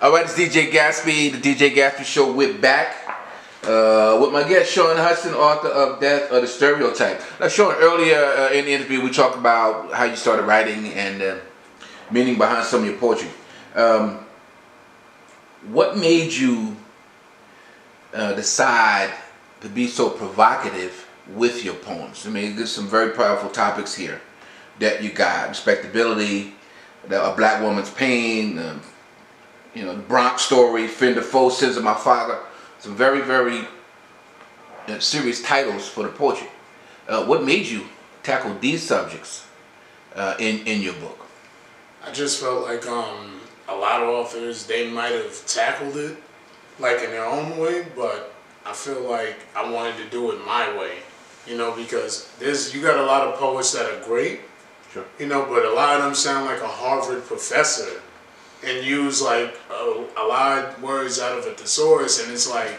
All right, it's DJ Gatsby, the DJ Gatsby Show. We're back uh, with my guest Shawn Hudson, author of Death of the Stereotype. Now, Shawn, earlier uh, in the interview, we talked about how you started writing and uh, meaning behind some of your poetry. Um, what made you uh, decide to be so provocative with your poems? I mean, there's some very powerful topics here that you got: respectability, a black woman's pain. You know, the Bronx story, Fender Foe, Sins of My Father. Some very, very uh, serious titles for the poetry. Uh, what made you tackle these subjects uh, in, in your book? I just felt like um, a lot of authors, they might have tackled it like in their own way, but I feel like I wanted to do it my way, you know, because there's, you got a lot of poets that are great, Sure. you know, but a lot of them sound like a Harvard professor and use like a, a lot of words out of a thesaurus, and it's like,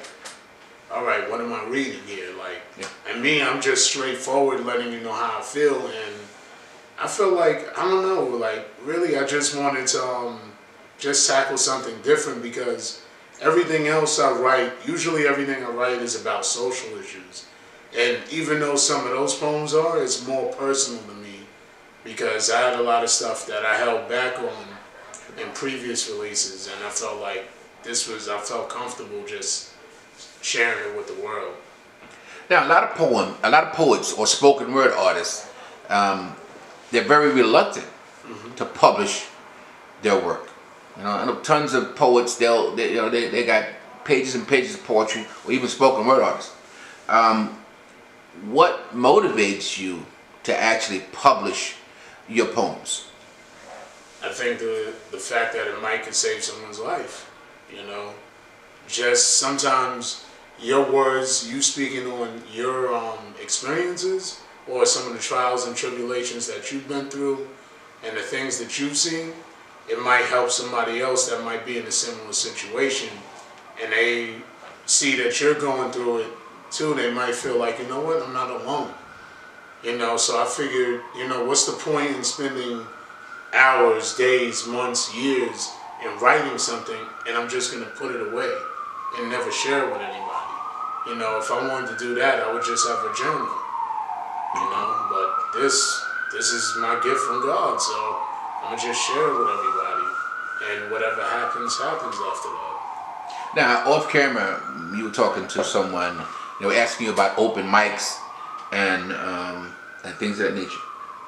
all right, what am I reading here? Like, Yeah. and me, I'm just straightforward, letting you know how I feel, and I feel like I don't know, like really, I just wanted to um, just tackle something different because everything else I write, usually everything I write is about social issues, and even though some of those poems are, it's more personal to me because I had a lot of stuff that I held back on in previous releases, and I felt like this was I felt comfortable just sharing it with the world. Now, a lot of poem, a lot of poets or spoken word artists, um, they're very reluctant to publish their work. You know, I know tons of poets. They'll, they, you know, they, they got pages and pages of poetry, or even spoken word artists. Um, what motivates you to actually publish your poems? I think the the fact that it might could save someone's life, you know, just sometimes your words, you speaking on your um, experiences or some of the trials and tribulations that you've been through and the things that you've seen, it might help somebody else that might be in a similar situation and they see that you're going through it too. They might feel like, you know what, I'm not alone. You know, so I figured, you know, what's the point in spending hours, days, months, years in writing something and I'm just gonna put it away and never share it with anybody. You know, if I wanted to do that, I would just have a journal. You know, but this this is my gift from God, so I'm gonna just share it with everybody, and whatever happens, happens after that. Now, off camera, you were talking to someone, you know, asking you about open mics and um, and things of that nature.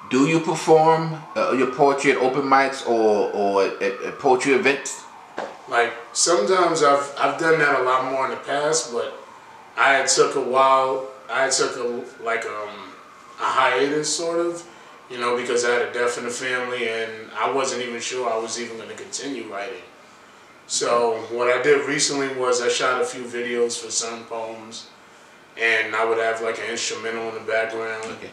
Do you perform uh, your poetry at open mics or or at, at poetry events? Like sometimes I've I've done that a lot more in the past, but I had took a while. I had took a like um a hiatus sort of, you know, because I had a death in the family and I wasn't even sure I was even going to continue writing. So what I did recently was I shot a few videos for some poems, and I would have like an instrumental in the background Okay.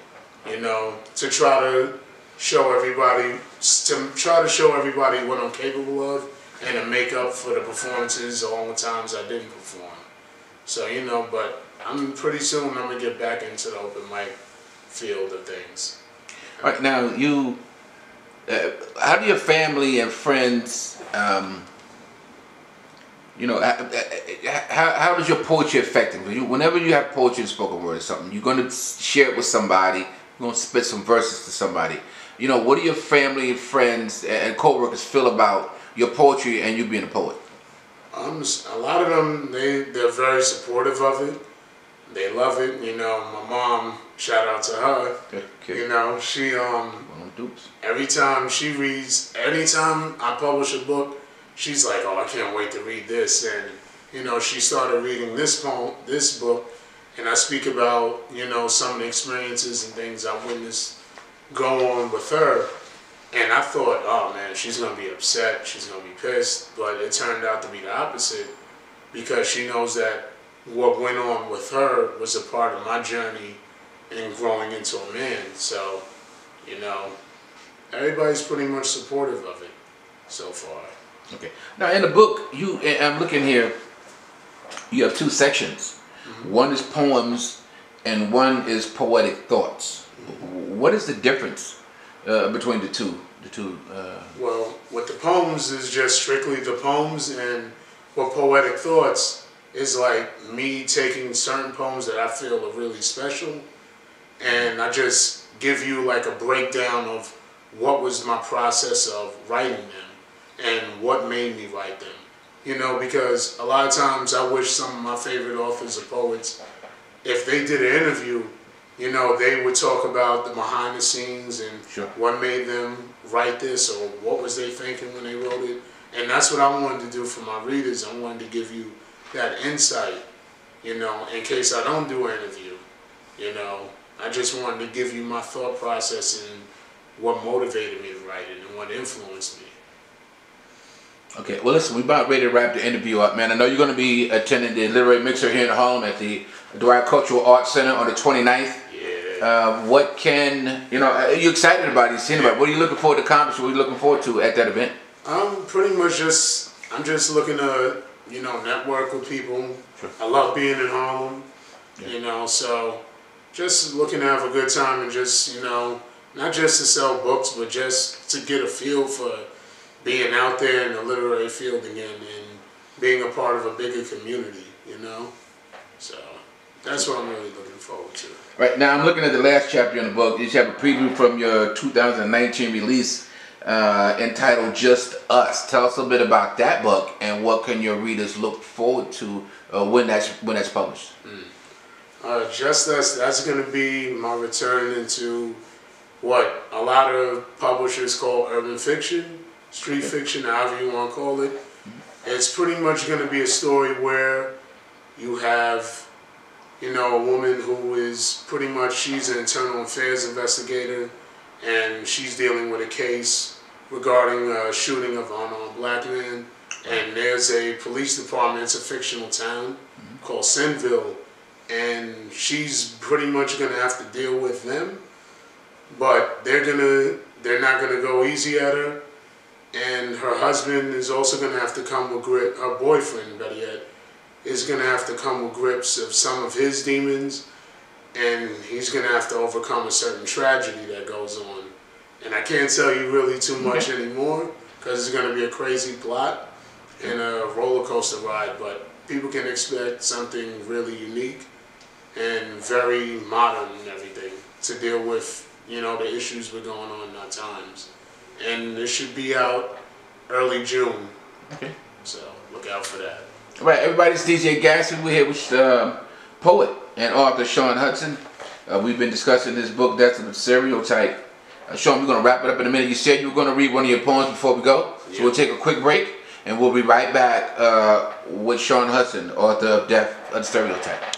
You know, to try to show everybody, to try to show everybody what I'm capable of, and to make up for the performances all the times I didn't perform. So you know, but I'm pretty soon I'm gonna get back into the open mic field of things. All right now, you. Uh, how do your family and friends, um, you know, how, how does your poetry affect them? whenever you have poetry and spoken word or something, you're going to share it with somebody. To spit some verses to somebody. You know, what do your family and friends and co-workers feel about your poetry and you being a poet? Um, a lot of them they they're very supportive of it. They love it. You know, my mom, shout out to her. Okay. You know, she um One of them dupes. Every time she reads, anytime I publish a book, she's like, "Oh, I can't wait to read this." And you know, she started reading this poem, this book, and I speak about you know some of the experiences and things I witnessed go on with her. And I thought, oh man, she's gonna be upset, she's gonna be pissed. But it turned out to be the opposite because she knows that what went on with her was a part of my journey in growing into a man. So, you know, everybody's pretty much supportive of it so far. Okay. Now in the book, you I'm looking here. You have two sections. One is poems, and one is poetic thoughts. What is the difference uh, between the two the two? Uh... Well, what the poems is just strictly the poems, and what poetic thoughts is like me taking certain poems that I feel are really special, and I just give you like a breakdown of what was my process of writing them and what made me write them. You know, because a lot of times I wish some of my favorite authors or poets, if they did an interview, you know, they would talk about the behind the scenes and sure. what made them write this or what was they thinking when they wrote it. And that's what I wanted to do for my readers. I wanted to give you that insight, you know, in case I don't do an interview. You know, I just wanted to give you my thought process and what motivated me to write it and what influenced me. Okay, well, listen, we about ready to wrap the interview up, man. I know you're going to be attending the Literary Mixer here in Harlem at the Dwight Cultural Arts Center on the 29th. Yeah. Uh, what can, you know, are you excited about it? Seeing about What are you looking forward to accomplish? What are you looking forward to at that event? I'm pretty much just, I'm just looking to, you know, network with people. Sure. I love being in Harlem, yeah. you know, so just looking to have a good time and just, you know, not just to sell books, but just to get a feel for being out there in the literary field again and being a part of a bigger community, you know? So that's what I'm really looking forward to. Right now, I'm looking at the last chapter in the book. You have a preview from your 2019 release uh, entitled "Just Us." Tell us a bit about that book and what can your readers look forward to uh, when that's when that's published. Mm. Uh, Just Us. That's going to be my return into what a lot of publishers call urban fiction, street fiction, however you want to call it. It's pretty much going to be a story where you have, you know, a woman who is pretty much, she's an internal affairs investigator and she's dealing with a case regarding a shooting of an unarmed black man. And there's a police department, it's a fictional town mm-hmm. called Sinville, and she's pretty much going to have to deal with them but they're gonna they're not gonna go easy at her and her husband is also gonna have to come with grip her boyfriend better yet is gonna have to come with grips of some of his demons and he's gonna have to overcome a certain tragedy that goes on and I can't tell you really too mm-hmm. much okay. anymore because it's gonna be a crazy plot and a roller coaster ride but people can expect something really unique and very modern and everything to deal with you know, the issues we're going on in our times. And it should be out early June. Okay. So look out for that. All right, everybody, it's DJ Gatsby. We're here with uh, poet and author Shawn Hudson. Uh, we've been discussing this book, That's a Stereotype. Uh, Shawn, we're going to wrap it up in a minute. You said you were going to read one of your poems before we go. So we'll take a quick break and we'll be right back uh, with Shawn Hudson, author of Death of the Stereotype.